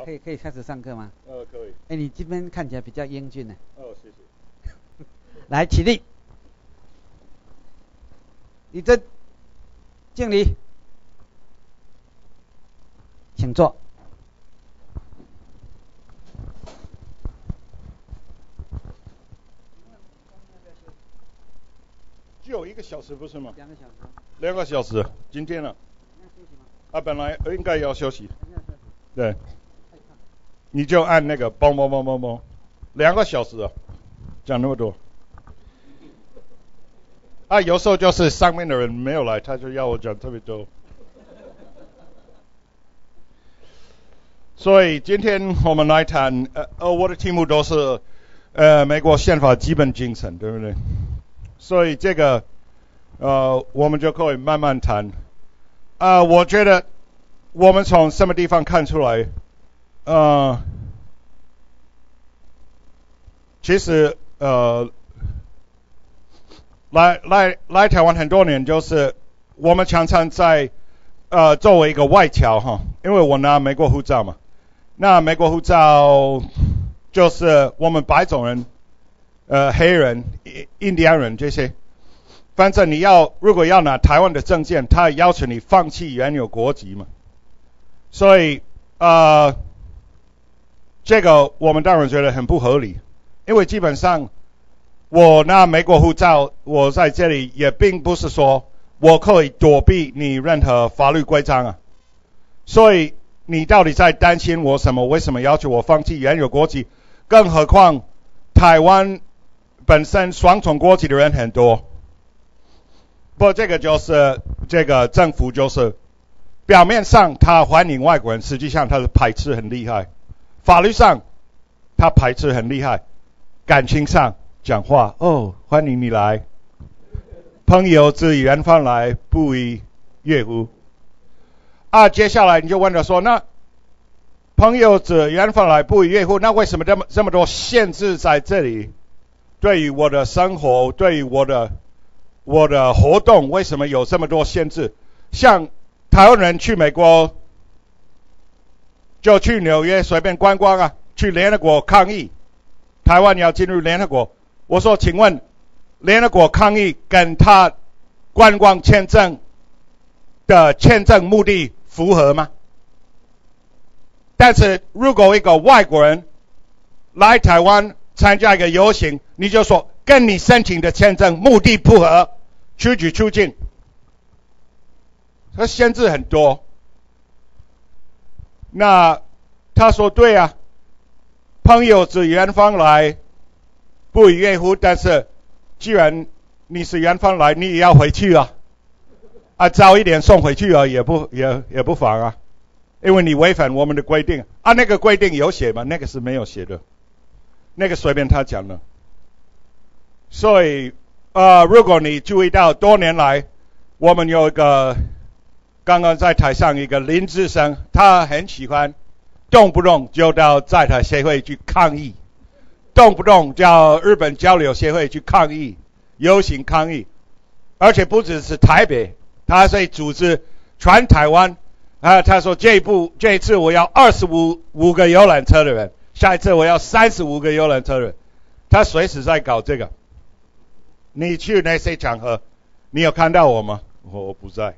好可，以可以开始上课吗？呃，可以，哎，你这边看起来比较英俊呢。哦，谢谢。来，起立，李正，敬礼，请坐。只有一个小时不是吗？两个小时。两个小时，今天呢？要休息吗？啊，本来应该要休息，要休息？对。你就按那个嘣嘣嘣嘣嘣，两个小时啊，讲那么多。啊，有时候就是上面的人没有来，他就要我讲特别多。所以今天我们来谈，呃呃，我的题目都是呃美国宪法基本精神，对不对？所以这个呃我们就可以慢慢谈。啊、我觉得我们从什么地方看出来？呃，其实呃，来来来台湾很多年，就是我们常常在呃作为一个外侨哈，因为我拿美国护照嘛，那美国护照就是我们白种人、呃黑人、印印第安人这些，反正你要如果要拿台湾的证件，他要求你放弃原有国籍嘛，所以呃。这个我们当然觉得很不合理，因为基本上我拿美国护照，我在这里也并不是说我可以躲避你任何法律规章啊。所以你到底在担心我什么？为什么要求我放弃原有国籍？更何况台湾本身双重国籍的人很多。不这个就是这个政府就是表面上他欢迎外国人，实际上他是排斥很厉害。法律上他排斥很厉害，感情上讲话哦，欢迎你来，朋友自远方来，不亦乐乎？啊，接下来你就问他说，那朋友自远方来，不亦乐乎？那为什么这么这么多限制在这里？对于我的生活，对于我的我的活动，为什么有这么多限制？像台湾人去美国。就去纽约随便观光啊，去联合国抗议，台湾要进入联合国。我说，请问联合国抗议跟他观光签证的签证目的符合吗？但是如果一个外国人来台湾参加一个游行，你就说跟你申请的签证目的不合，驱逐出境，它限制很多。那他说对啊，朋友自远方来，不亦乐乎？但是既然你是远方来，你也要回去啊，啊早一点送回去啊，也不也也不妨啊，因为你违反我们的规定啊，那个规定有写吗？那个是没有写的，那个随便他讲的。所以呃，如果你注意到多年来，我们有一个。刚刚在台上一个林志生，他很喜欢，动不动就到在台协会去抗议，动不动叫日本交流协会去抗议，游行抗议，而且不只是台北，他还组织全台湾。啊，他说这一步这一次我要二十五五个游览车的人，下一次我要三十五个游览车的人，他随时在搞这个。你去那些场合，你有看到我吗？我不在。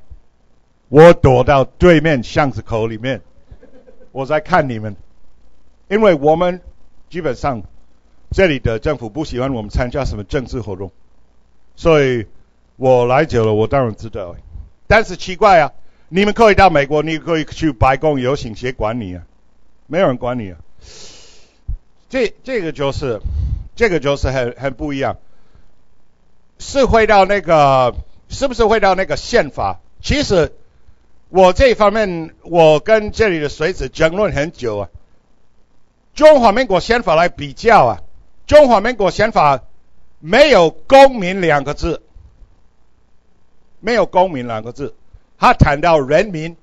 我躲到对面巷子口里面，我在看你们，因为我们基本上这里的政府不喜欢我们参加什么政治活动，所以我来久了，我当然知道。但是奇怪啊，你们可以到美国，你可以去白宫游行，谁管你啊？没有人管你啊。这这个就是这个就是很很不一样，是回到那个是不是回到那个宪法？其实。我这方面，我跟这里的水子争论很久啊。中华民国宪法来比较啊，中华民国宪法没有公民两个字，没有公民两个字，他谈到人民。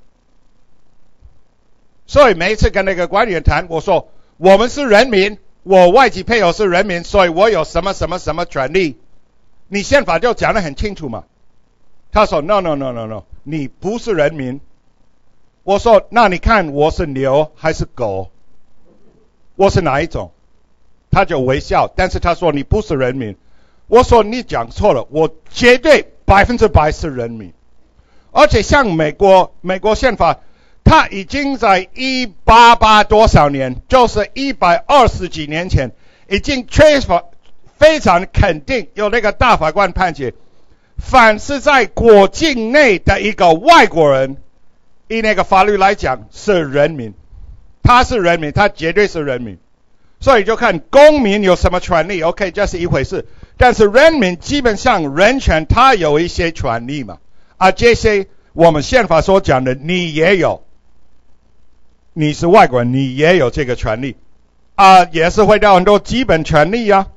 所以每一次跟那个官员谈，我说我们是人民，我外籍配偶是人民，所以我有什么什么什么权利，你宪法就讲得很清楚嘛。他说 no no no no no。你不是人民，我说那你看我是牛还是狗？我是哪一种？他就微笑，但是他说你不是人民。我说你讲错了，我绝对百分之百是人民。而且像美国美国宪法，它已经在一八八多少年，就是一百二十几年前，已经缺乏非常肯定有那个大法官判决，凡是在国境内的一个外国人，以那个法律来讲是人民，他是人民，他绝对是人民。所以就看公民有什么权利，OK，这是一回事。但是人民基本上人权，他有一些权利嘛，啊，这些我们宪法所讲的，你也有。你是外国人，你也有这个权利，啊，也是会到很多基本权利呀，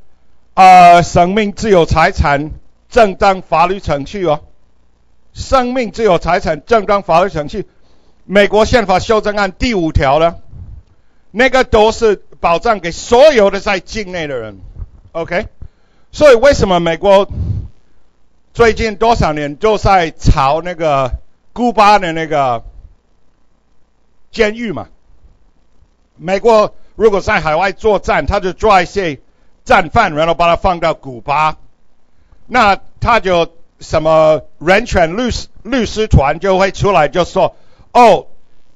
啊，生命、自由、财产、正当法律程序哦，生命、自由、财产、正当法律程序，美国宪法修正案第五条呢，那个都是。保障给所有的在境内的人，OK？所以为什么美国最近多少年都在炒那个古巴的那个监狱嘛？美国如果在海外作战，他就抓一些战犯，然后把他放到古巴，那他就什么人权律师律师团就会出来就说：“哦，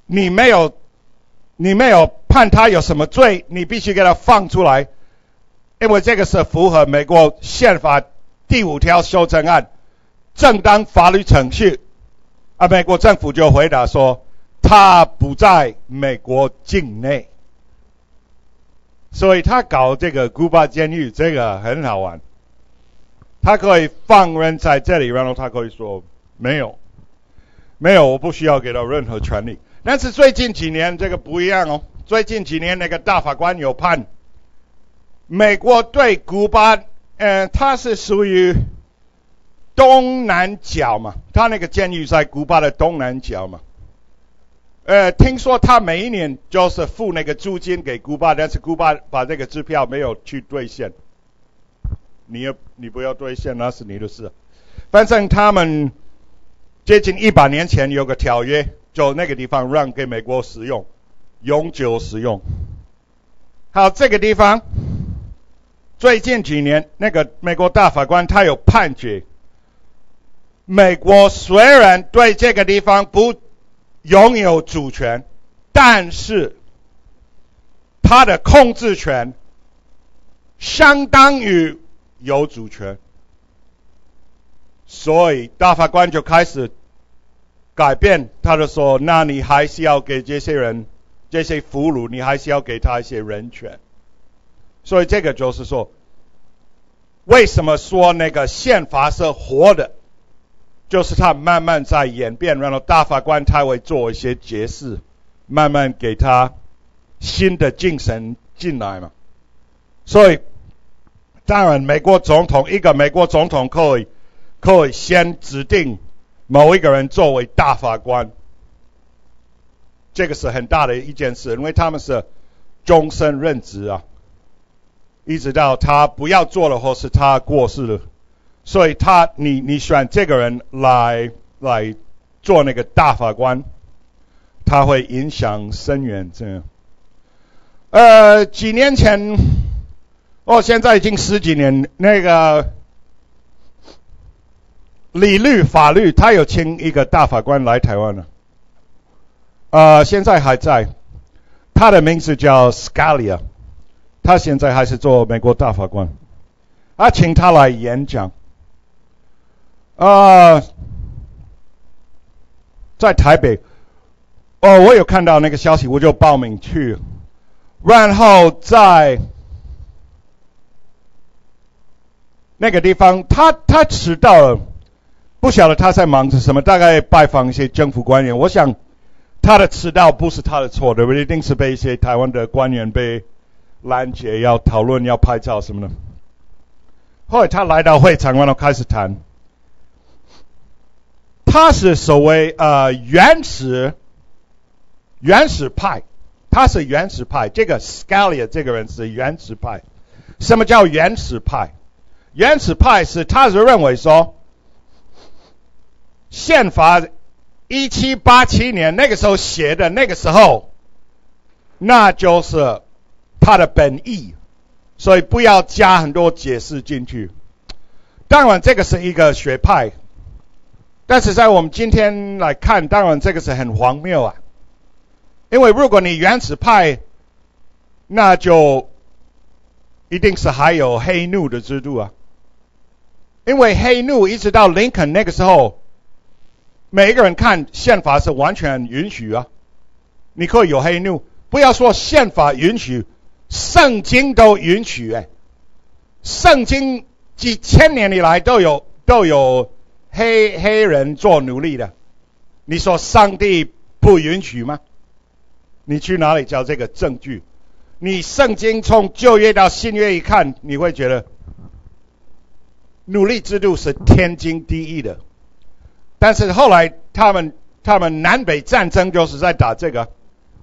你没有。”你没有判他有什么罪，你必须给他放出来，因为这个是符合美国宪法第五条修正案正当法律程序。啊，美国政府就回答说，他不在美国境内，所以他搞这个古巴监狱，这个很好玩。他可以放人在这里，然后他可以说没有，没有，我不需要给到任何权利。但是最近几年这个不一样哦，最近几年那个大法官有判，美国对古巴，呃，他是属于东南角嘛，他那个监狱在古巴的东南角嘛，呃，听说他每一年就是付那个租金给古巴，但是古巴把这个支票没有去兑现，你要你不要兑现那是你的事，反正他们接近一百年前有个条约。就那个地方让给美国使用，永久使用。好，这个地方最近几年，那个美国大法官他有判决，美国虽然对这个地方不拥有主权，但是他的控制权相当于有主权，所以大法官就开始。改变，他就说：“那你还是要给这些人、这些俘虏，你还是要给他一些人权。”所以这个就是说，为什么说那个宪法是活的？就是他慢慢在演变，然后大法官他会做一些解释，慢慢给他新的精神进来嘛。所以，当然，美国总统一个美国总统可以可以先指定。某一个人作为大法官，这个是很大的一件事，因为他们是终身任职啊，一直到他不要做了或是他过世了，所以他你你选这个人来来做那个大法官，他会影响深远这样。呃，几年前，哦，现在已经十几年那个。理律法律，他有请一个大法官来台湾了，呃，现在还在，他的名字叫 Scalia，他现在还是做美国大法官，啊，请他来演讲，啊，在台北，哦，我有看到那个消息，我就报名去，然后在那个地方，他他迟到了。不晓得他在忙着什么，大概拜访一些政府官员。我想他的迟到不是他的错，对不？一定是被一些台湾的官员被拦截，要讨论、要拍照什么的。后来他来到会场，然后开始谈。他是所谓呃原始原始派，他是原始派。这个 Scalia 这个人是原始派。什么叫原始派？原始派是他是认为说。宪法一七八七年那个时候写的，那个时候，那就是他的本意，所以不要加很多解释进去。当然，这个是一个学派，但是在我们今天来看，当然这个是很荒谬啊。因为如果你原始派，那就一定是还有黑奴的制度啊。因为黑奴一直到林肯那个时候，每一个人看宪法是完全允许啊，你可以有黑奴，不要说宪法允许，圣经都允许哎，圣经。几千年以来都有都有黑黑人做奴隶的，你说上帝不允许吗？你去哪里找这个证据？你圣经从旧约到新约一看，你会觉得奴隶制度是天经地义的。但是后来他们他们南北战争就是在打这个，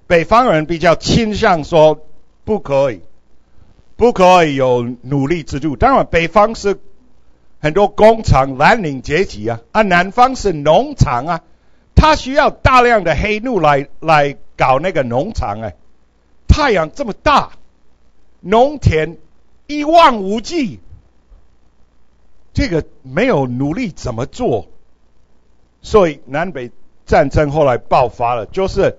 北方人比较倾向说不可以。不可以有奴隶制度。当然，北方是很多工厂蓝领阶级啊，啊，南方是农场啊，他需要大量的黑奴来来搞那个农场哎。太阳这么大，农田一望无际，这个没有努力怎么做？所以南北战争后来爆发了，就是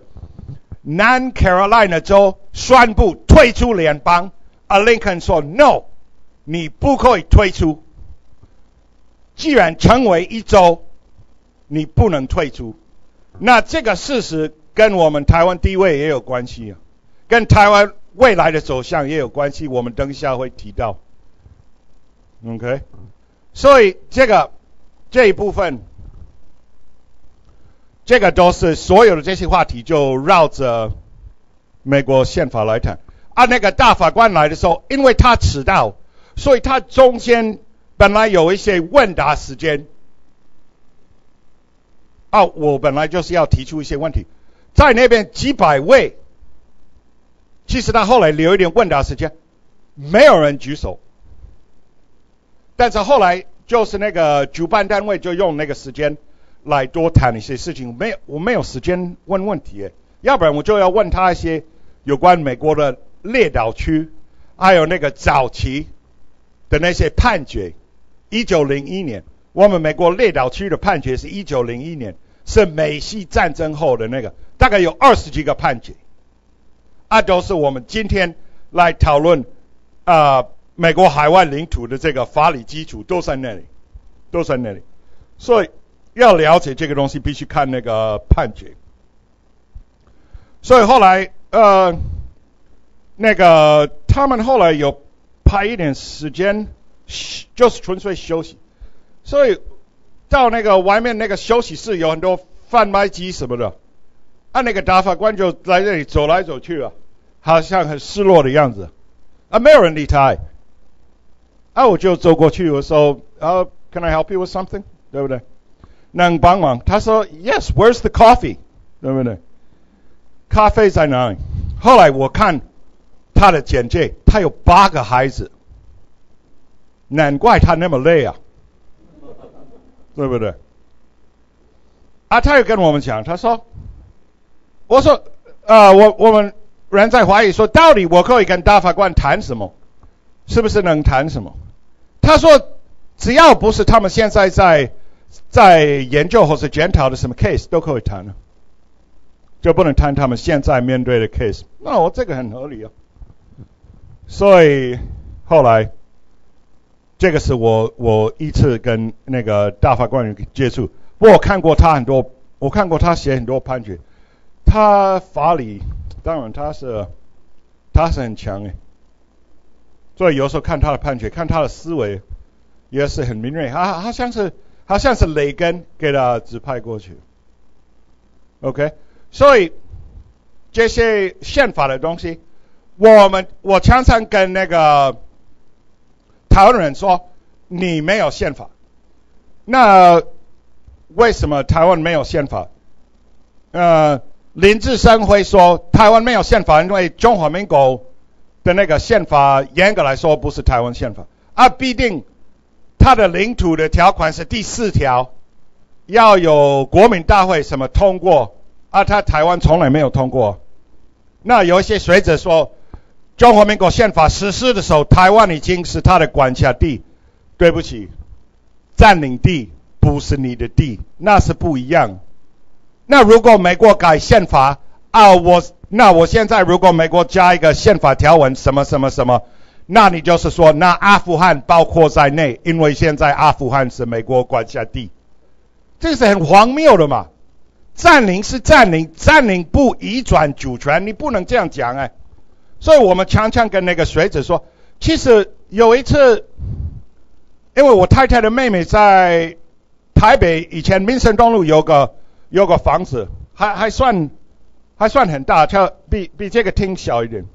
南 Carolina 州宣布退出联邦。而林肯说：“No，你不可以退出。既然成为一州，你不能退出。那这个事实跟我们台湾地位也有关系啊，跟台湾未来的走向也有关系。我们等一下会提到。OK，所以这个这一部分，这个都是所有的这些话题就绕着美国宪法来谈。”啊，那个大法官来的时候，因为他迟到，所以他中间本来有一些问答时间。啊，我本来就是要提出一些问题，在那边几百位，其实他后来留一点问答时间，没有人举手。但是后来就是那个主办单位就用那个时间来多谈一些事情，没有我没有时间问问题，要不然我就要问他一些有关美国的。列岛区，还有那个早期的那些判决。一九零一年，我们美国列岛区的判决是一九零一年，是美西战争后的那个，大概有二十几个判决，啊，都是我们今天来讨论啊，美国海外领土的这个法理基础都在那里，都在那里。所以要了解这个东西，必须看那个判决。所以后来，呃。那个他们后来有拍一点时间，就是纯粹休息，所以到那个外面那个休息室有很多贩卖机什么的，啊，那个大法官就在这里走来走去啊，好像很失落的样子，啊，没有人理他，啊，我就走过去我说，啊，Can I help you with something？对不对？能帮忙？他说，Yes，Where's the coffee？对不对？咖啡在哪里？后来我看。他的简介，他有八个孩子，难怪他那么累啊，对不对？啊，他又跟我们讲，他说：“我说，呃，我我们人在怀疑说，到底我可以跟大法官谈什么？是不是能谈什么？”他说：“只要不是他们现在在在研究或是检讨的什么 case，都可以谈了，就不能谈他们现在面对的 case。那我这个很合理啊。”所以后来，这个是我我一次跟那个大法官接触。我看过他很多，我看过他写很多判决。他法理当然他是他是很强诶，所以有时候看他的判决，看他的思维也是很敏锐。他他像是他像是雷根给他指派过去。OK，所以这些宪法的东西。我们我常常跟那个台湾人说，你没有宪法，那为什么台湾没有宪法？呃，林志生会说台湾没有宪法，因为中华民国的那个宪法严格来说不是台湾宪法，啊，必定它的领土的条款是第四条，要有国民大会什么通过，啊，他台湾从来没有通过。那有一些学者说。中华民国宪法实施的时候，台湾已经是他的管辖地。对不起，占领地不是你的地，那是不一样。那如果美国改宪法啊，我那我现在如果美国加一个宪法条文什么什么什么，那你就是说，那阿富汗包括在内，因为现在阿富汗是美国管辖地，这是很荒谬的嘛。占领是占领，占领不移转主权，你不能这样讲哎。所以我们常常跟那个学者说，其实有一次，因为我太太的妹妹在台北以前民生东路有个有个房子，还还算还算很大，就比比这个厅小一点，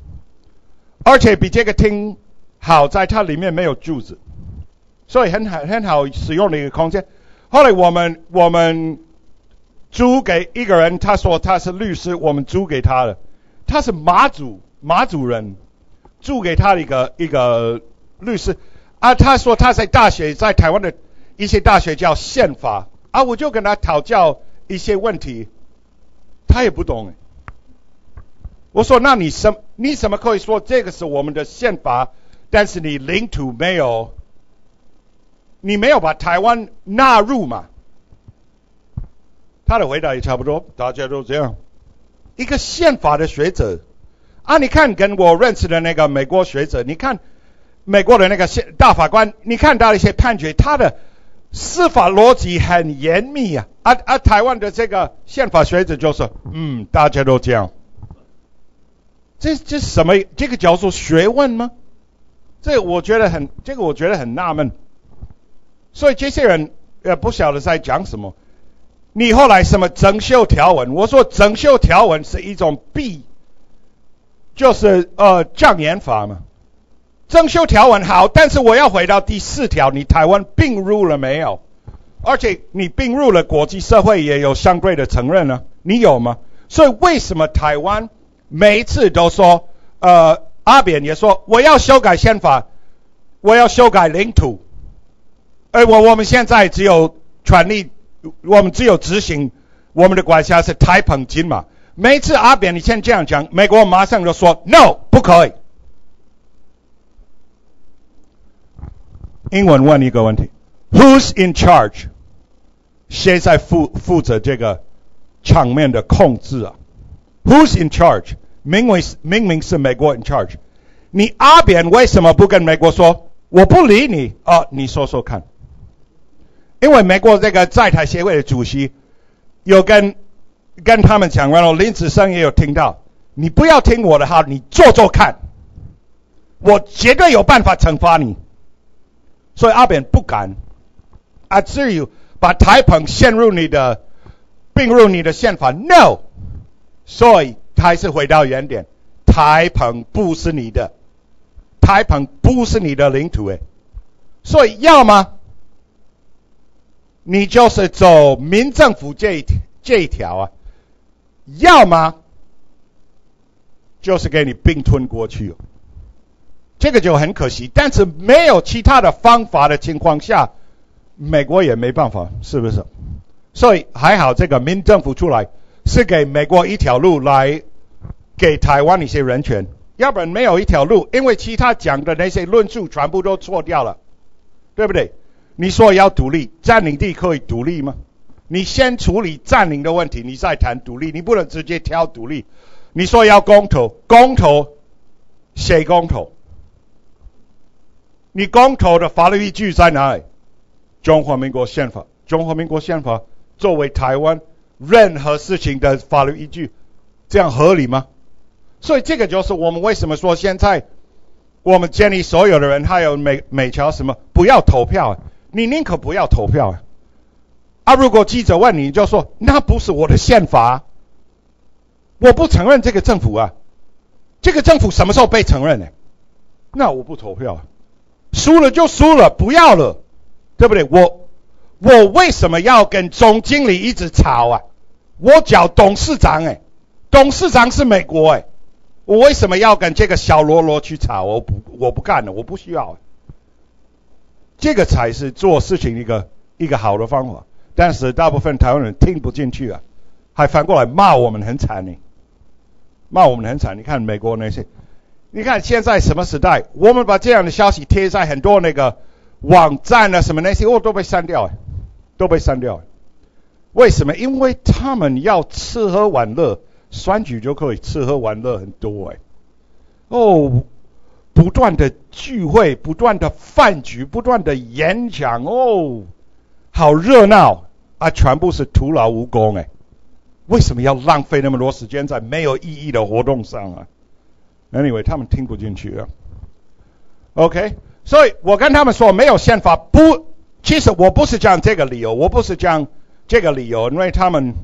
而且比这个厅好在它里面没有柱子，所以很好很好使用的一个空间。后来我们我们。租给一个人，他说他是律师，我们租给他的，他是马祖马祖人，租给他的一个一个律师，啊，他说他在大学在台湾的一些大学叫宪法，啊，我就跟他讨教一些问题，他也不懂，我说那你什你怎么可以说这个是我们的宪法，但是你领土没有，你没有把台湾纳入嘛？他的回答也差不多，大家都这样。一个宪法的学者啊，你看跟我认识的那个美国学者，你看美国的那个宪大法官，你看到一些判决，他的司法逻辑很严密啊。啊啊，台湾的这个宪法学者就说，嗯，大家都这样。这这什么？这个叫做学问吗？这我觉得很，这个我觉得很纳闷。所以这些人也不晓得在讲什么。你后来什么整修条文？我说整修条文是一种弊，就是呃障眼法嘛。整修条文好，但是我要回到第四条，你台湾并入了没有？而且你并入了国际社会也有相对的承认呢，你有吗？所以为什么台湾每一次都说呃阿扁也说我要修改宪法，我要修改领土，哎我我们现在只有权利。我们只有执行我们的管辖是台澎金马。每次阿扁你先这样讲，美国马上就说 no 不可以。英文问一个问题：Who's in charge？谁在负负责这个场面的控制啊？Who's in charge？明明明明是美国 in charge。你阿扁为什么不跟美国说我不理你啊？你说说看。因为美国这个在台协会的主席有跟跟他们讲，然后林子生也有听到，你不要听我的哈，你做做看，我绝对有办法惩罚你。所以阿扁不敢，啊，至于把台澎陷入你的并入你的宪法，no，所以还是回到原点，台澎不是你的，台澎不是你的领土诶，所以要吗？你就是走民政府这一这一条啊，要么就是给你并吞过去，这个就很可惜。但是没有其他的方法的情况下，美国也没办法，是不是？所以还好这个民政府出来是给美国一条路来给台湾一些人权，要不然没有一条路，因为其他讲的那些论述全部都错掉了，对不对？你说要独立，占领地可以独立吗？你先处理占领的问题，你再谈独立。你不能直接挑独立。你说要公投，公投谁公投？你公投的法律依据在哪里？中华民国宪法。中华民国宪法作为台湾任何事情的法律依据，这样合理吗？所以这个就是我们为什么说现在我们建立所有的人，还有美美侨什么，不要投票。你宁可不要投票啊！啊，如果记者问你，就说那不是我的宪法，我不承认这个政府啊。这个政府什么时候被承认呢？那我不投票，输了就输了，不要了，对不对？我我为什么要跟总经理一直吵啊？我叫董事长哎，董事长是美国哎，我为什么要跟这个小喽啰去吵？我不我不干了，我不需要。这个才是做事情一个一个好的方法，但是大部分台湾人听不进去啊，还反过来骂我们很惨呢，骂我们很惨。你看美国那些，你看现在什么时代？我们把这样的消息贴在很多那个网站啊，什么那些，哦，都被删掉，都被删掉。为什么？因为他们要吃喝玩乐，选举就可以吃喝玩乐很多哎。哦，不断的聚会，不断的饭局，不断的演讲，哦，好热闹啊！全部是徒劳无功哎。为什么要浪费那么多时间在没有意义的活动上啊？Anyway，他们听不进去啊。OK，所以我跟他们说没有宪法不，其实我不是讲这个理由，我不是讲这个理由，因为他们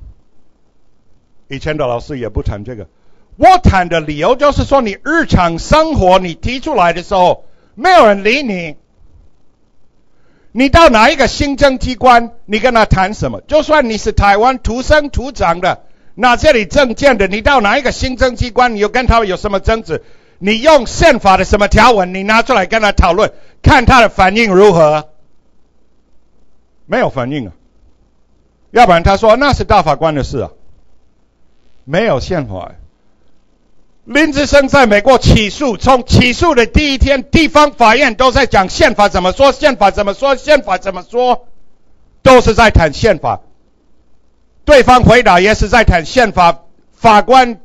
以前的老师也不谈这个。我谈的理由就是说，你日常生活你提出来的时候，没有人理你。你到哪一个行政机关，你跟他谈什么？就算你是台湾土生土长的。那这里证件的，你到哪一个行政机关，你又跟他有什么争执？你用宪法的什么条文，你拿出来跟他讨论，看他的反应如何？没有反应啊，要不然他说那是大法官的事啊，没有宪法。林志生在美国起诉，从起诉的第一天，地方法院都在讲宪法怎么说，宪法怎么说，宪法怎么说，都是在谈宪法。对方回答也是在谈宪法，法官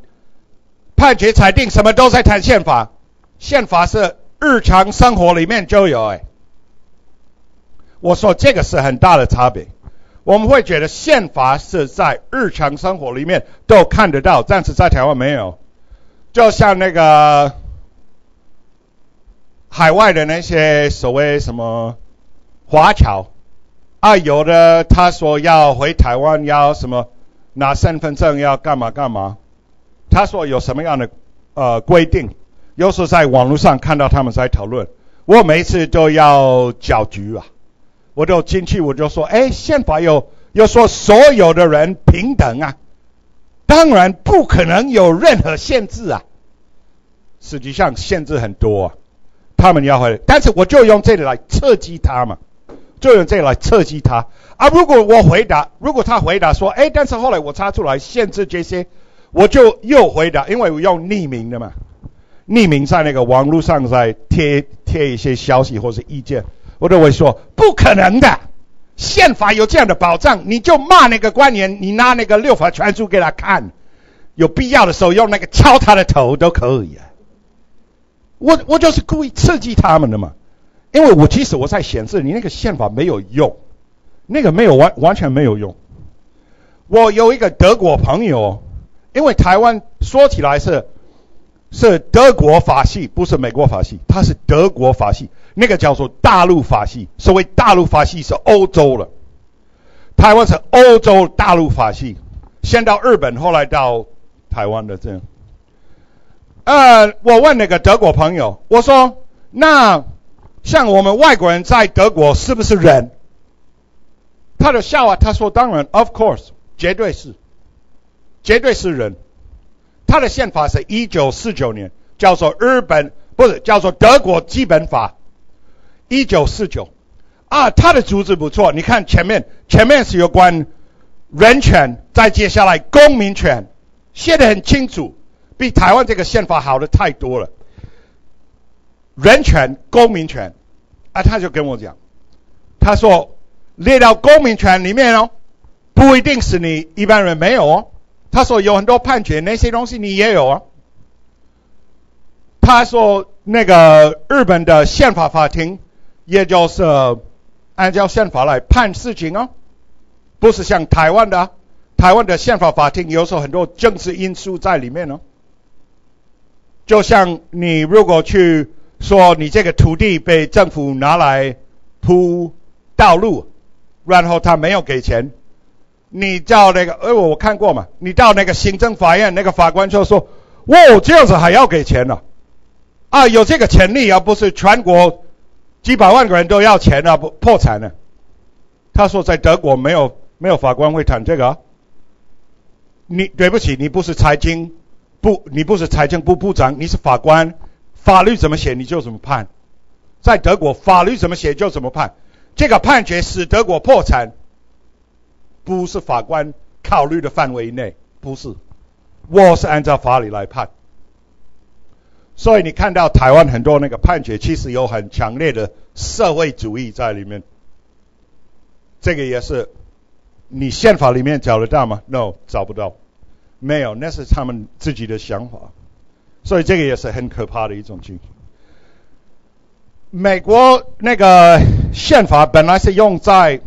判决裁定什么都在谈宪法，宪法是日常生活里面就有哎。我说这个是很大的差别，我们会觉得宪法是在日常生活里面都看得到，但是在台湾没有。就像那个海外的那些所谓什么华侨。啊，有的他说要回台湾，要什么拿身份证，要干嘛干嘛？他说有什么样的呃规定？有时在网络上看到他们在讨论，我每次都要搅局啊！我就进去我就说，哎，宪法有有说所有的人平等啊，当然不可能有任何限制啊。实际上限制很多啊，他们要回，但是我就用这里来刺激他嘛。就用这个来刺激他啊！如果我回答，如果他回答说，哎，但是后来我查出来限制这些，我就又回答，因为我用匿名的嘛，匿名在那个网络上在贴贴一些消息或是意见，我都会说不可能的，宪法有这样的保障，你就骂那个官员，你拿那个六法全书给他看，有必要的时候用那个敲他的头都可以啊。我我就是故意刺激他们的嘛。因为我其实我在显示你那个宪法没有用，那个没有完完全没有用。我有一个德国朋友，因为台湾说起来是是德国法系，不是美国法系，它是德国法系，那个叫做大陆法系。所谓大陆法系是欧洲了，台湾是欧洲大陆法系，先到日本，后来到台湾的这样。呃，我问那个德国朋友，我说那。像我们外国人在德国是不是人？他的笑话，他说：“当然，of course，绝对是，绝对是人。”他的宪法是一九四九年，叫做日本不是叫做德国基本法，一九四九。啊，他的组织不错，你看前面前面是有关人权，再接下来公民权，写的很清楚，比台湾这个宪法好的太多了。人权、公民权，啊，他就跟我讲，他说列到公民权里面哦，不一定是你一般人没有哦。他说有很多判决那些东西你也有啊。他说那个日本的宪法法庭，也就是按照宪法来判事情哦，不是像台湾的，台湾的宪法法庭有时候很多政治因素在里面哦。就像你如果去。说你这个土地被政府拿来铺道路，然后他没有给钱，你叫那个，哎，我我看过嘛，你到那个行政法院，那个法官就说，哇，这样子还要给钱呢？啊，有这个权利，而不是全国几百万个人都要钱啊，不破产了。他说在德国没有没有法官会谈这个，你对不起，你不是财经部，你不是财政部部长，你是法官。法律怎么写你就怎么判，在德国法律怎么写就怎么判，这个判决使德国破产，不是法官考虑的范围内，不是，我是按照法律来判，所以你看到台湾很多那个判决，其实有很强烈的社会主义在里面。这个也是你宪法里面找得到吗？No，找不到，没有，那是他们自己的想法。所以这个也是很可怕的一种情形。美国那个宪法本来是用在，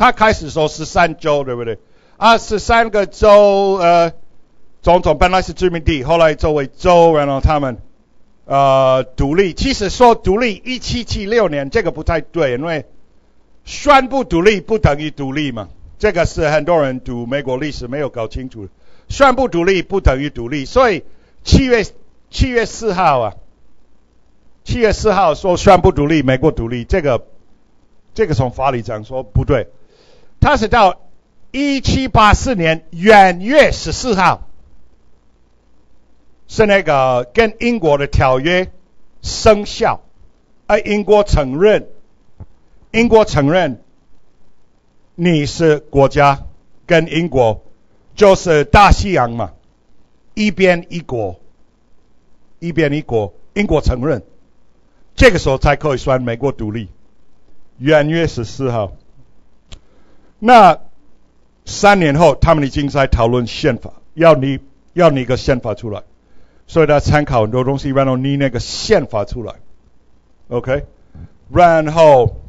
他开始说十三州，对不对？啊，十三个州，呃，总统本来是殖民地，后来作为州，然后他们呃独立。其实说独立，一七七六年这个不太对，因为宣布独立不等于独立嘛。这个是很多人读美国历史没有搞清楚，宣布独立不等于独立。所以七月七月四号啊。七月四号说宣布独立，美国独立，这个这个从法理讲说不对，他是到一七八四年元月十四号，是那个跟英国的条约生效，而英国承认，英国承认你是国家，跟英国就是大西洋嘛，一边一国，一边一国，英国承认。这个时候才可以算美国独立，元月十四号。那三年后，他们已经在讨论宪法，要你要你一个宪法出来，所以他参考很多东西，然后你那个宪法出来。OK，然后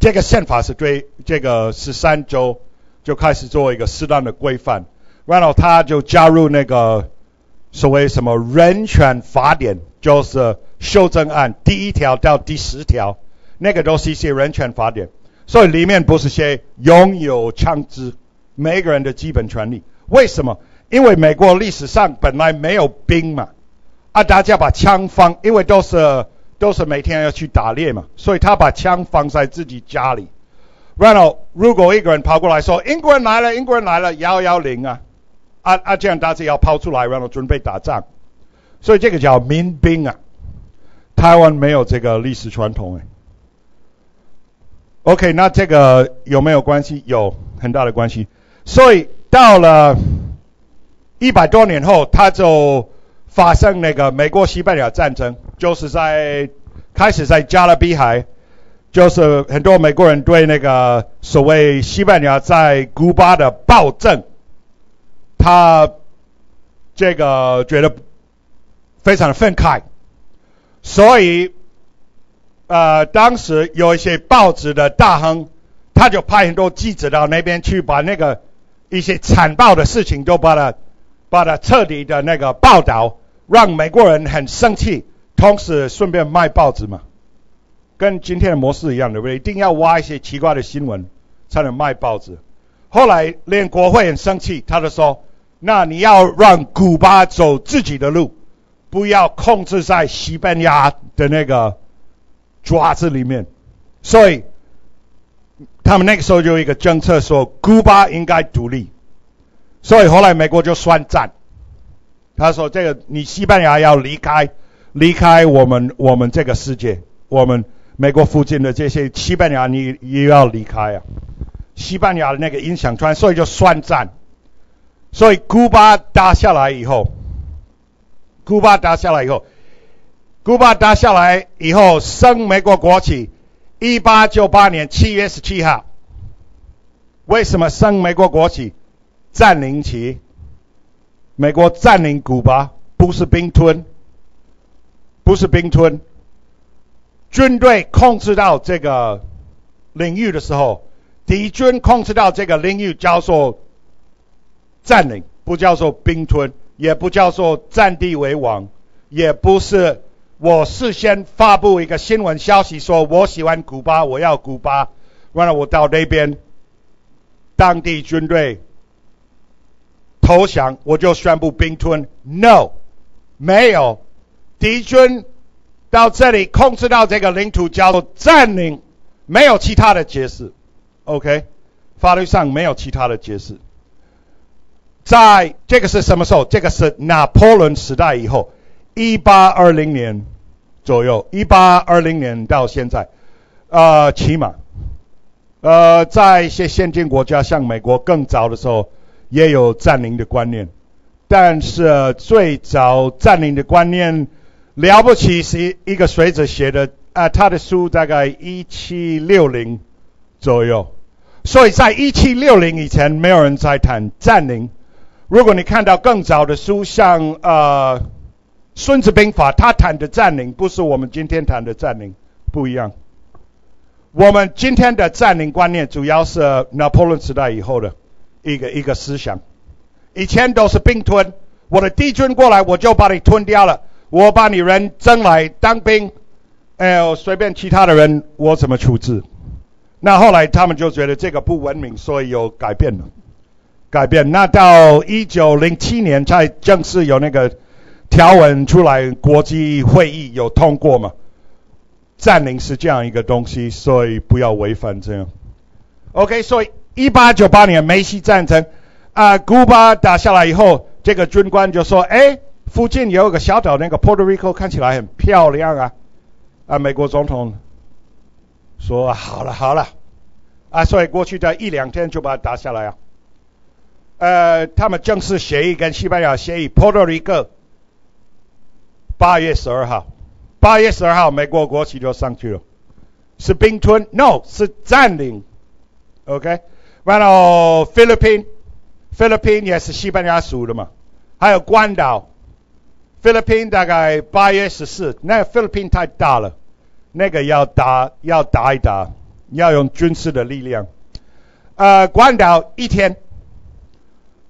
这个宪法是对这个十三州就开始做一个适当的规范，然后他就加入那个所谓什么人权法典，就是。修正案第一条到第十条，那个都是写人权法典，所以里面不是写拥有枪支，每个人的基本权利。为什么？因为美国历史上本来没有兵嘛，啊，大家把枪放，因为都是都是每天要去打猎嘛，所以他把枪放在自己家里。然后如果一个人跑过来说英国人来了，英国人来了，幺幺零啊，啊啊，这样大家要跑出来，然后准备打仗，所以这个叫民兵啊。台湾没有这个历史传统哎。OK，那这个有没有关系？有很大的关系。所以到了一百多年后，他就发生那个美国西班牙战争，就是在开始在加勒比海，就是很多美国人对那个所谓西班牙在古巴的暴政，他这个觉得非常的愤慨。所以，呃，当时有一些报纸的大亨，他就派很多记者到那边去，把那个一些惨暴的事情都把它，把它彻底的那个报道，让美国人很生气，同时顺便卖报纸嘛，跟今天的模式一样，对不对？一定要挖一些奇怪的新闻才能卖报纸。后来连国会很生气，他就说：“那你要让古巴走自己的路。”不要控制在西班牙的那个爪子里面，所以他们那个时候就有一个政策说，古巴应该独立。所以后来美国就宣战，他说：“这个你西班牙要离开，离开我们我们这个世界，我们美国附近的这些西班牙你也要离开啊。”西班牙的那个影响川，所以就宣战。所以古巴打下来以后。古巴打下来以后，古巴打下来以后升美国国旗，一八九八年七月十七号。为什么升美国国旗？占领旗。美国占领古巴，不是兵吞，不是兵吞。军队控制到这个领域的时候，敌军控制到这个领域叫做占领，不叫做兵吞。也不叫做占地为王，也不是我事先发布一个新闻消息说我喜欢古巴，我要古巴，完了我到那边，当地军队投降，我就宣布兵吞。No，没有，敌军到这里控制到这个领土叫做占领，没有其他的解释。OK，法律上没有其他的解释。在这个是什么时候？这个是拿破仑时代以后，一八二零年左右，一八二零年到现在，呃，起码，呃，在一些先进国家，像美国更早的时候，也有占领的观念，但是最早占领的观念，了不起是一个学者写的，啊，他的书大概一七六零左右，所以在一七六零以前，没有人在谈占领。如果你看到更早的书，像呃《孙子兵法》，他谈的占领不是我们今天谈的占领，不一样。我们今天的占领观念主要是拿破仑时代以后的一个一个思想，以前都是兵吞，我的敌军过来我就把你吞掉了，我把你人征来当兵，哎，随便其他的人我怎么处置？那后来他们就觉得这个不文明，所以有改变了，改变。那到一九零七年才正式有那个条文出来，国际会议有通过嘛？占领是这样一个东西，所以不要违反这样。OK，所以一八九八年梅西战争啊，古巴打下来以后，这个军官就说：“哎，附近有个小岛，那个 Puerto Rico 看起来很漂亮啊。”啊，美国总统说：“好了好了。”啊，所以过去的一两天就把它打下来啊。呃，他们正式协议跟西班牙协议，Puerto Rico 八月十二号。八月十二号，美国国旗就上去了，是兵吞？No，是占领。OK，然后菲律宾，菲律宾也是西班牙属的嘛。还有关岛，菲律宾大概八月十四，那个菲律宾太大了，那个要打要打一打，要用军事的力量。呃，关岛一天，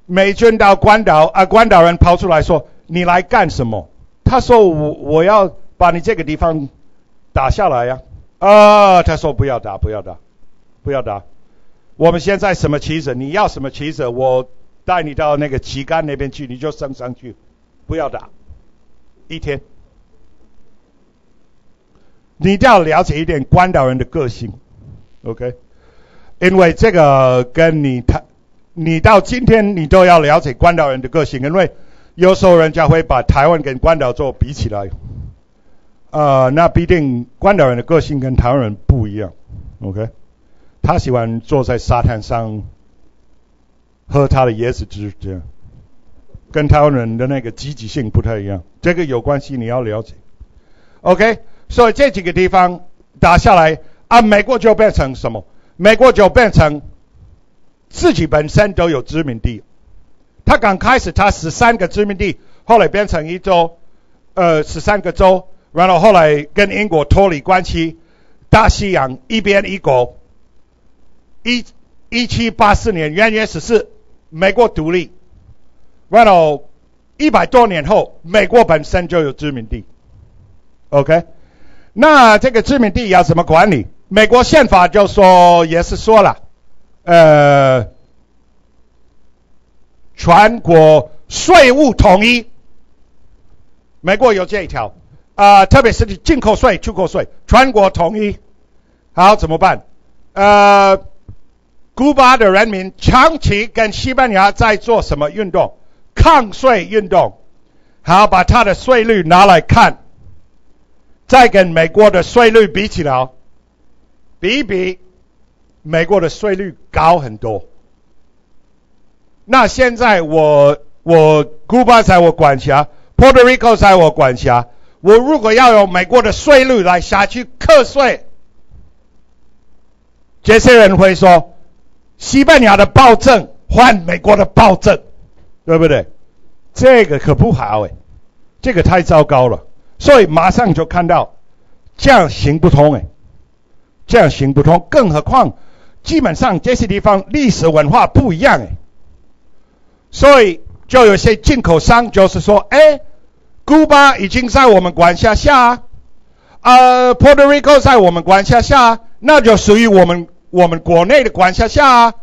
美军到关岛，啊，关岛人跑出来说：“你来干什么？”他说：“我我要。”把你这个地方打下来呀！啊，他说不要打，不要打，不要打。我们现在什么旗子？你要什么旗子？我带你到那个旗杆那边去，你就升上去。不要打，一天。你一定要了解一点关岛人的个性，OK？因为这个跟你他，你到今天你都要了解关岛人的个性，因为有时候人家会把台湾跟关岛做比起来。呃，那必定关岛人的个性跟台湾人不一样，OK？他喜欢坐在沙滩上喝他的椰子汁，这样，跟台湾人的那个积极性不太一样。这个有关系，你要了解，OK？所以这几个地方打下来，啊，美国就变成什么？美国就变成自己本身都有殖民地。他刚开始他十三个殖民地，后来变成一州，呃，十三个州。然后后来跟英国脱离关系，大西洋一边一国。一一七八四年元月十四，美国独立。然后一百多年后，美国本身就有殖民地。OK，那这个殖民地要怎么管理？美国宪法就说也是说了，呃，全国税务统一。美国有这一条。啊，特别是进口税、出口税，全国统一，好怎么办？呃，古巴的人民长期跟西班牙在做什么运动？抗税运动，好把他的税率拿来看，再跟美国的税率比起来，比比，美国的税率高很多。那现在我我古巴在我管辖，Puerto Rico 在我管辖。我如果要用美国的税率来下去课税，这些人会说，西班牙的暴政换美国的暴政，对不对？这个可不好哎，这个太糟糕了。所以马上就看到，这样行不通哎，这样行不通。更何况，基本上这些地方历史文化不一样哎，所以就有些进口商就是说，哎。古巴已经在我们管辖下啊，呃，Puerto Rico 在我们管辖下，那就属于我们我们国内的管辖下啊。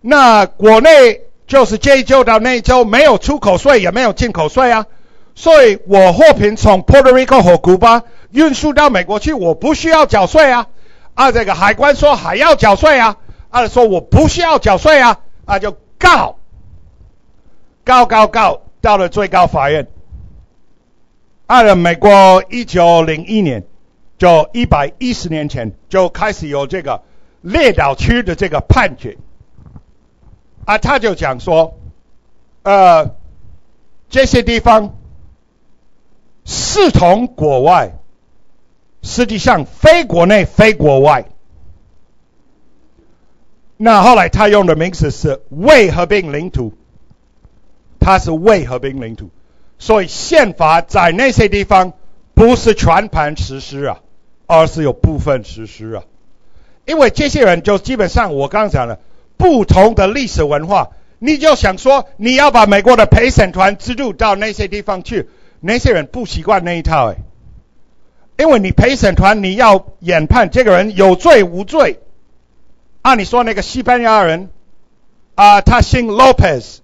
那国内就是这一州到那一州没有出口税，也没有进口税啊。所以我货品从 Puerto Rico 和古巴运输到美国去，我不需要缴税啊。啊，这个海关说还要缴税啊，啊，说我不需要缴税啊，啊，就告，告告告，到了最高法院。按美国一九零一年，就一百一十年前就开始有这个列岛区的这个判决，啊，他就讲说，呃，这些地方视同国外，实际上非国内非国外。那后来他用的名词是未合并领土，它是未合并领土，所以宪法在那些地方不是全盘实施啊，而是有部分实施啊。因为这些人就基本上我刚讲了，不同的历史文化，你就想说你要把美国的陪审团资助到那些地方去，那些人不习惯那一套哎，因为你陪审团你要研判这个人有罪无罪。按你说那个西班牙人啊，他姓 Lopez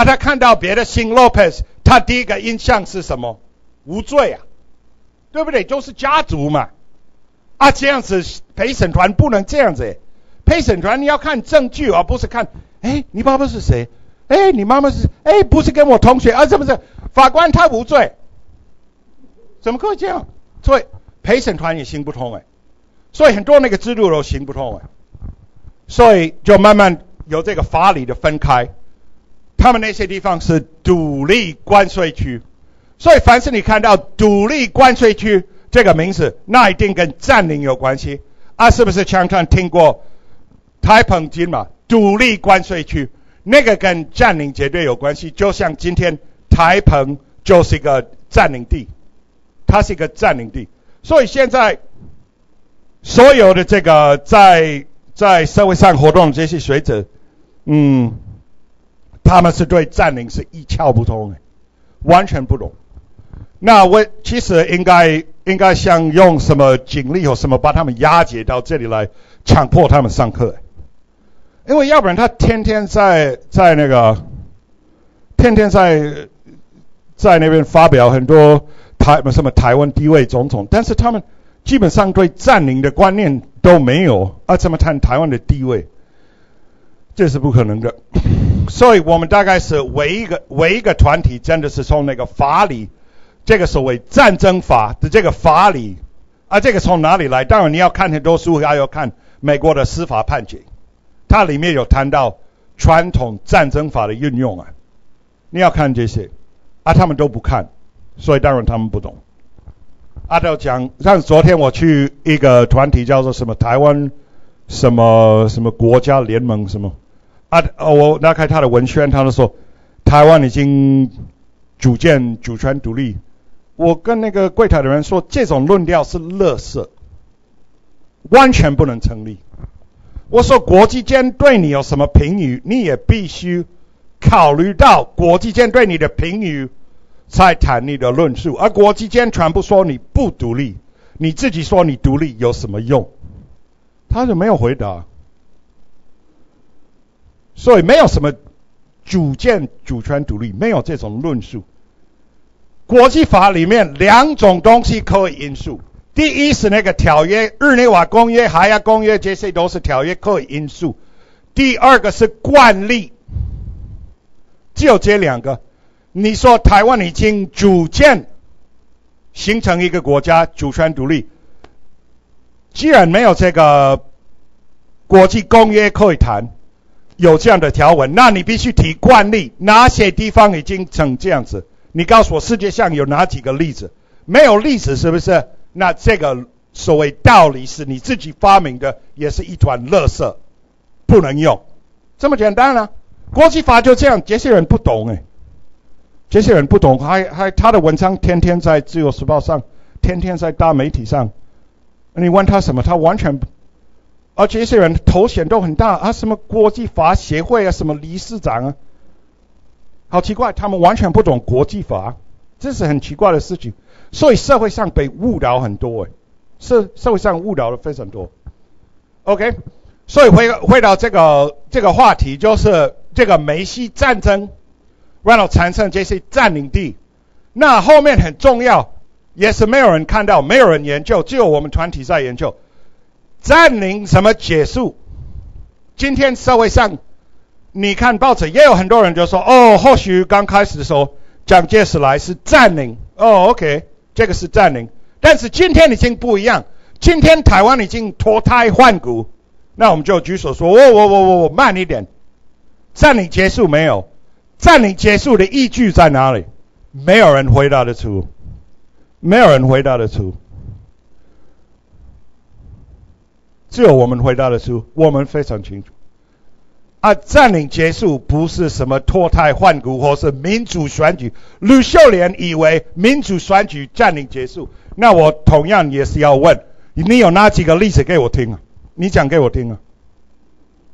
啊，他看到别的新 Lopez，他第一个印象是什么？无罪啊，对不对？就是家族嘛。啊，这样子陪审团不能这样子，陪审团你要看证据，而不是看，哎，你爸爸是谁？哎，你妈妈是？哎，不是跟我同学啊？是不是？法官他无罪，怎么可以这样？所以陪审团也行不通哎，所以很多那个制度都行不通哎。所以就慢慢有这个法理的分开，他们那些地方是独立关税区，所以凡是你看到独立关税区这个名字，那一定跟占领有关系啊，是不是常常听过台澎金马？独立关税区那个跟占领绝对有关系，就像今天台澎就是一个占领地，它是一个占领地，所以现在所有的这个在。在社会上活动这些学者，嗯，他们是对占领是一窍不通的，完全不懂。那我其实应该应该想用什么警力或什么把他们押解到这里来，强迫他们上课，因为要不然他天天在在那个，天天在在那边发表很多台什么台湾地位总统，但是他们基本上对占领的观念。都没有啊？怎么谈台湾的地位？这是不可能的。所以我们大概是唯一个唯一个团体，真的是从那个法理，这个所谓战争法的这个法理啊，这个从哪里来？当然你要看很多书，还要看美国的司法判决，它里面有谈到传统战争法的运用啊。你要看这些啊，他们都不看，所以当然他们不懂。阿道讲，像昨天我去一个团体叫做什么台湾什么什么国家联盟什么，啊，我拉开他的文宣，他就说台湾已经组建主权独立。我跟那个柜台的人说，这种论调是垃圾，完全不能成立。我说国际间对你有什么评语，你也必须考虑到国际间对你的评语。才谈你的论述，而国际间全部说你不独立，你自己说你独立有什么用？他就没有回答，所以没有什么主见、主权独立，没有这种论述。国际法里面两种东西可以因素，第一是那个条约，日内瓦公约、海牙公约，这些都是条约可以因素；第二个是惯例，只有这两个。你说台湾已经逐渐形成一个国家，主权独立。既然没有这个国际公约可以谈，有这样的条文，那你必须提惯例，哪些地方已经成这样子？你告诉我世界上有哪几个例子？没有例子是不是？那这个所谓道理是你自己发明的，也是一团垃圾，不能用。这么简单啊？国际法就这样，这些人不懂哎。这些人不懂，还还他的文章天天在自由时报上，天天在大媒体上。你问他什么，他完全而这些人头衔都很大啊，什么国际法协会啊，什么理事长啊，好奇怪，他们完全不懂国际法，这是很奇怪的事情。所以社会上被误导很多，哎，社社会上误导的非常多。OK，所以回回到这个这个话题，就是这个梅西战争。然后产生这些占领地，那后面很重要，也是没有人看到，没有人研究，只有我们团体在研究。占领什么结束？今天社会上，你看报纸也有很多人就说，哦，或许刚开始的时候，蒋介石来是占领，哦，OK，这个是占领，但是今天已经不一样，今天台湾已经脱胎换骨，那我们就举手说，我我我我我慢一点，占领结束没有？占领结束的依据在哪里？没有人回答得出。没有人回答得出，只有我们回答得出，我们非常清楚。啊，占领结束不是什么脱胎换骨或是民主选举。吕秀莲以为民主选举占领结束，那我同样也是要问，你有哪几个例子给我听啊？你讲给我听啊？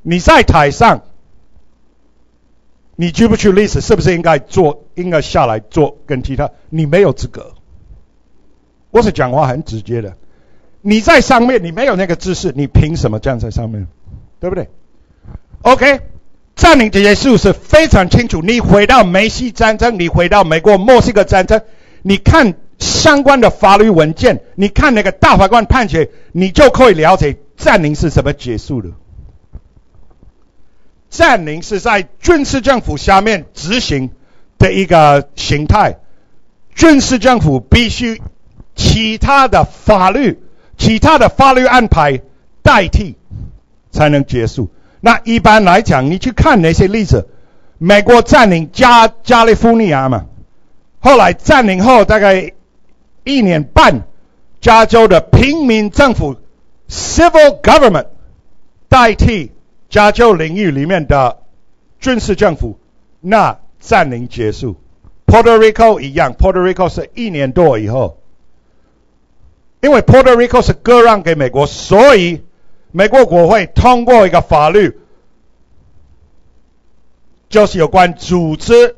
你在台上，你去不去历史？是不是应该做？应该下来做跟其他？你没有资格。我是讲话很直接的。你在上面，你没有那个知识，你凭什么站在上面？对不对？OK，占领这些事是非常清楚。你回到梅西战争，你回到美国墨西哥战争，你看相关的法律文件，你看那个大法官判决，你就可以了解占领是怎么结束的。占领是在军事政府下面执行的一个形态，军事政府必须其他的法律、其他的法律安排代替才能结束。那一般来讲，你去看那些例子，美国占领加加利福尼亚嘛，后来占领后大概一年半，加州的平民政府 （civil government） 代替加州领域里面的军事政府，那占领结束。Puerto Rico 一样，Puerto Rico 是一年多以后，因为 Puerto Rico 是割让给美国，所以。美国国会通过一个法律，就是有关组织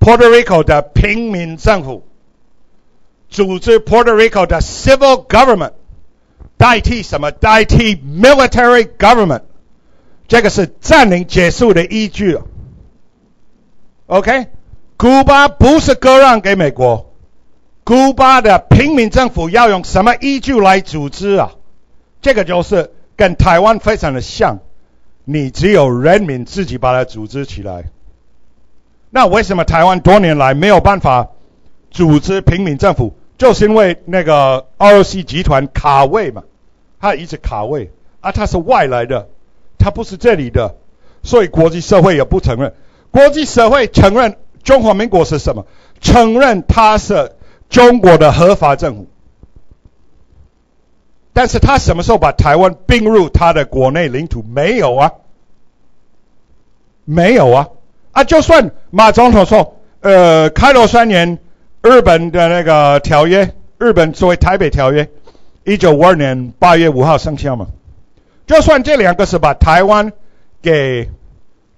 Puerto Rico 的平民政府，组织 Puerto Rico 的 civil government，代替什么？代替 military government。这个是占领结束的依据。OK，古巴不是割让给美国，古巴的平民政府要用什么依据来组织啊？这个就是。跟台湾非常的像，你只有人民自己把它组织起来。那为什么台湾多年来没有办法组织平民政府？就是因为那个 ROC 集团卡位嘛，他一直卡位啊，他是外来的，他不是这里的，所以国际社会也不承认。国际社会承认中华民国是什么？承认他是中国的合法政府。但是他什么时候把台湾并入他的国内领土？没有啊，没有啊，啊，就算马总统说，呃，开罗三年，日本的那个条约，日本作为台北条约，一九五二年八月五号生效嘛，就算这两个是把台湾给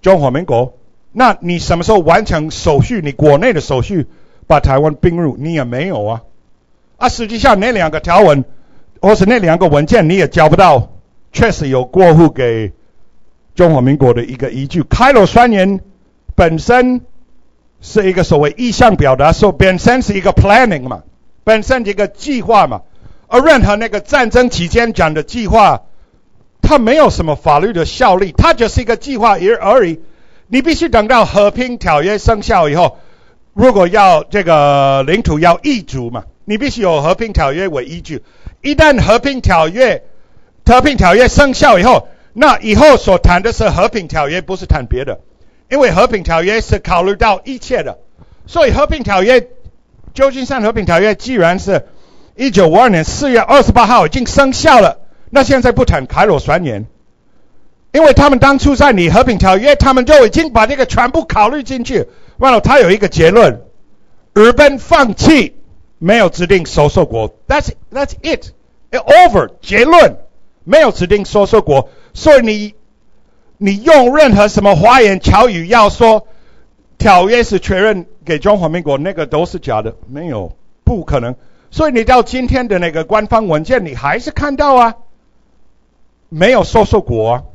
中华民国，那你什么时候完成手续？你国内的手续把台湾并入，你也没有啊，啊，实际上那两个条文。或是那两个文件你也交不到，确实有过户给中华民国的一个依据。开罗宣言本身是一个所谓意向表达，说本身是一个 planning 嘛，本身一个计划嘛。而任何那个战争期间讲的计划，它没有什么法律的效力，它就是一个计划而而已。你必须等到和平条约生效以后，如果要这个领土要易主嘛，你必须有和平条约为依据。一旦和平条约、和平条约生效以后，那以后所谈的是和平条约，不是谈别的，因为和平条约是考虑到一切的。所以和平条约，旧金山和平条约既然是一九五二年四月二十八号已经生效了，那现在不谈凯罗宣言，因为他们当初在拟和平条约，他们就已经把这个全部考虑进去。完了，他有一个结论：日本放弃。没有指定收受国，That's That's it. Over. 结论没有指定收受国，所以你你用任何什么花言巧语要说条约是确认给中华民国，那个都是假的，没有不可能。所以你到今天的那个官方文件，你还是看到啊，没有收受国。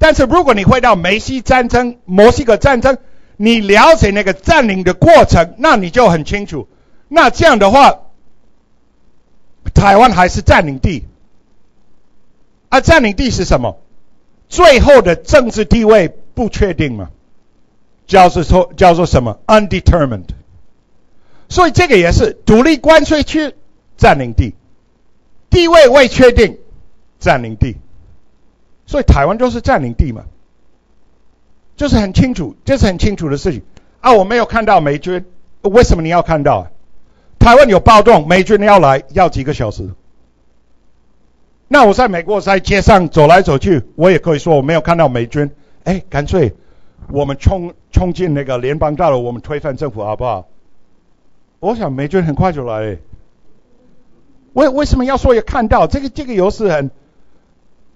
但是如果你回到梅西战争、墨西哥战争，你了解那个占领的过程，那你就很清楚。那这样的话，台湾还是占领地，啊，占领地是什么？最后的政治地位不确定嘛，叫做说叫做什么？undetermined。所以这个也是独立关税区占领地，地位未确定，占领地。所以台湾就是占领地嘛，就是很清楚，这是很清楚的事情。啊，我没有看到美军，为什么你要看到？台湾有暴动，美军要来，要几个小时。那我在美国在街上走来走去，我也可以说我没有看到美军。哎，干脆我们冲冲进那个联邦大楼，我们推翻政府好不好？我想美军很快就来。为为什么要说要看到？这个这个游戏很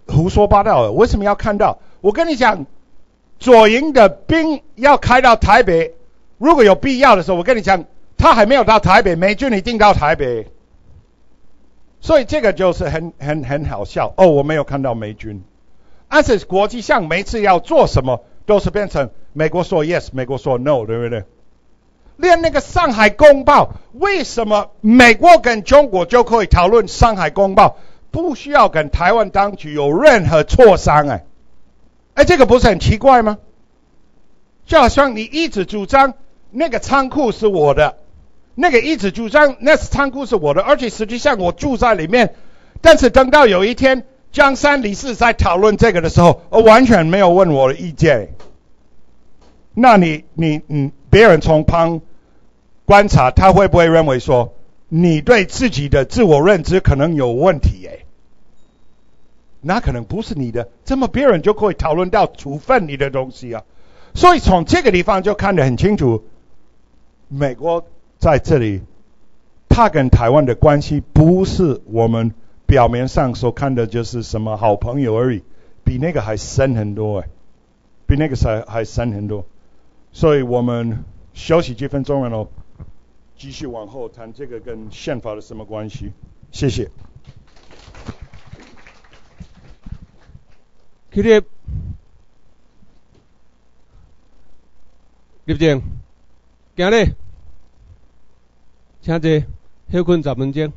胡说八道的。为什么要看到？我跟你讲，左营的兵要开到台北，如果有必要的时候，我跟你讲，他还没有到台北，美军一定到台北。所以这个就是很很很好笑哦，我没有看到美军。但是国际上每次要做什么，都是变成美国说 yes，美国说 no，对不对？连那个《上海公报》，为什么美国跟中国就可以讨论《上海公报》，不需要跟台湾当局有任何磋商？哎，哎，这个不是很奇怪吗？就好像你一直主张那个仓库是我的，那个一直主张那仓库是我的，而且实际上我住在里面，但是等到有一天江山李四在讨论这个的时候，我完全没有问我的意见。那你你嗯，别人从旁观察，他会不会认为说你对自己的自我认知可能有问题？哎，那可能不是你的，怎么别人就可以讨论到处分你的东西啊。所以从这个地方就看得很清楚，美国在这里，他跟台湾的关系不是我们表面上所看的，就是什么好朋友而已，比那个还深很多哎，比那个还还深很多。所以我们休息几分钟，然后继续往后谈这个跟宪法的什么关系？谢谢。起立，立正，行礼，请坐，休困十分钟。